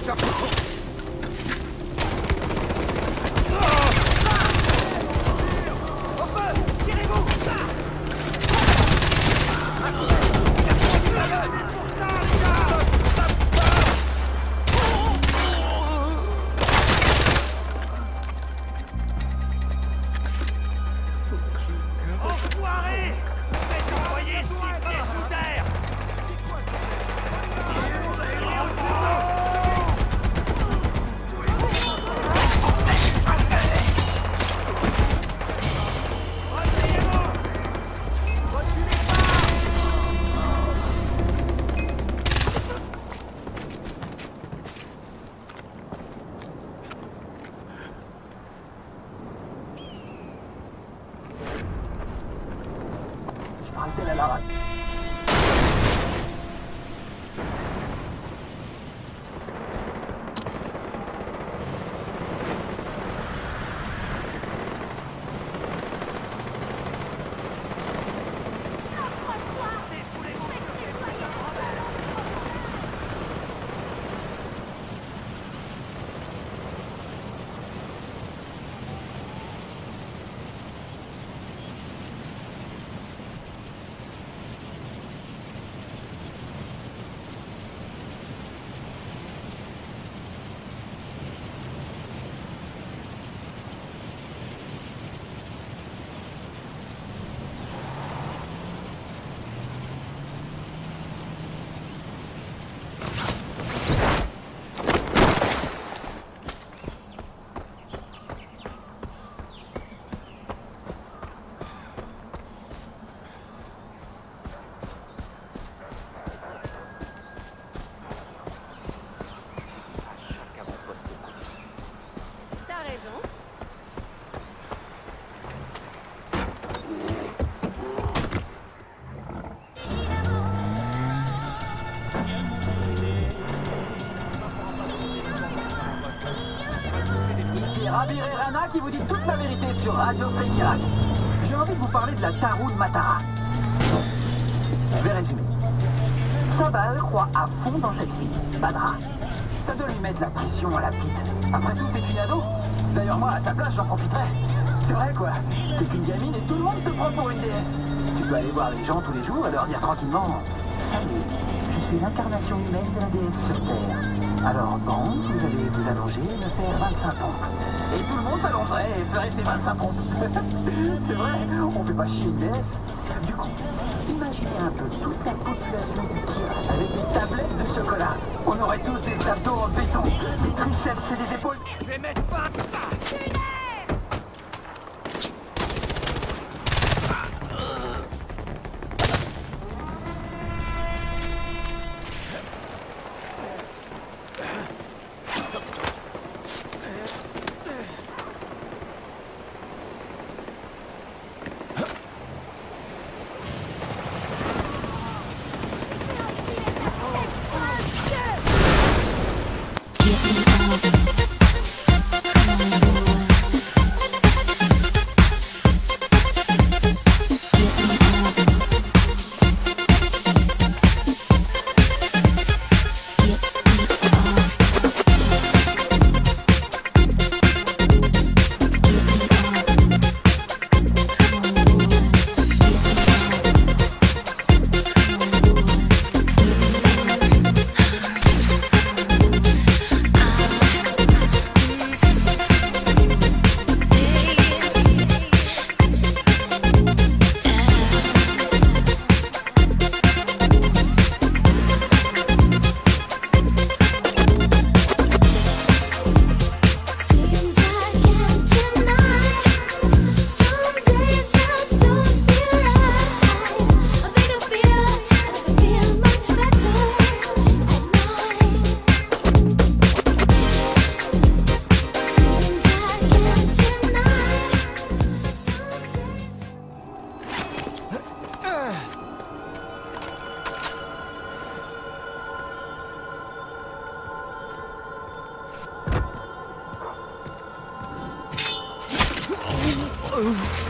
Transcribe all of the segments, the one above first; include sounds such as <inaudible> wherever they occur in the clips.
Força! Qui vous dit toute la vérité sur Radio Free Irak. J'ai envie de vous parler de la Taroun Matara. Je vais résumer. Sabal croit à fond dans cette fille, Badra. Ça doit lui mettre la pression à la petite. Après tout, c'est une ado. D'ailleurs, moi, à sa place, j'en profiterais. C'est vrai, quoi. T'es qu'une gamine et tout le monde te prend pour une déesse. Tu peux aller voir les gens tous les jours et leur dire tranquillement Salut, suis l'incarnation humaine de la déesse sur Terre. Alors, bon, vous allez vous allonger et me faire 25 pompes. Et tout le monde s'allongerait et ferait ses 25 pompes. <laughs> c'est vrai, on fait pas chier une déesse. Du coup, imaginez un peu toute la population du Kira avec des tablettes de chocolat. On aurait tous des abdos en béton, des triceps et des épaules. Je vais mettre fin Oh.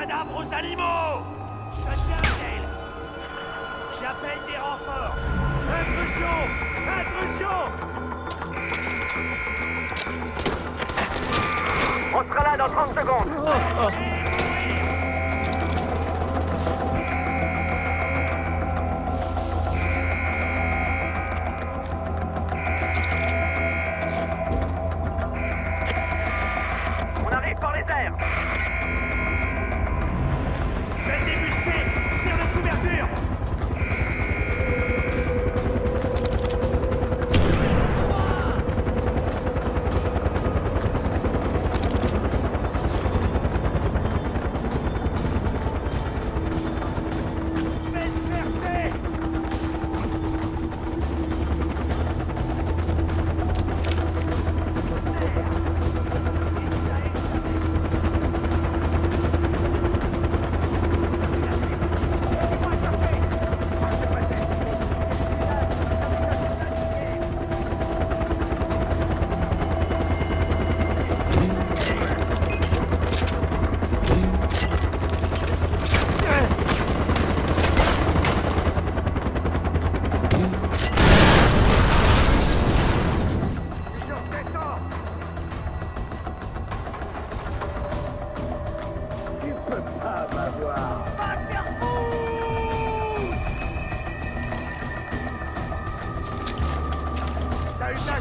cadavres aux animaux. Je tiens Dale J'appelle des renforts. Intrusion. Intrusion. On sera là dans 30 secondes. Oh, oh, oh.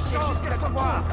chance de la voir.